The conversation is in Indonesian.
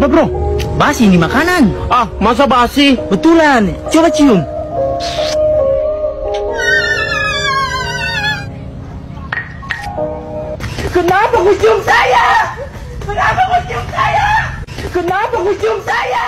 Apa bro? Basi ini makanan. Ah, masa basi? Betulan. Coba cium. Kenapa kau cium saya? Kenapa kau cium saya? Kenapa kau cium saya?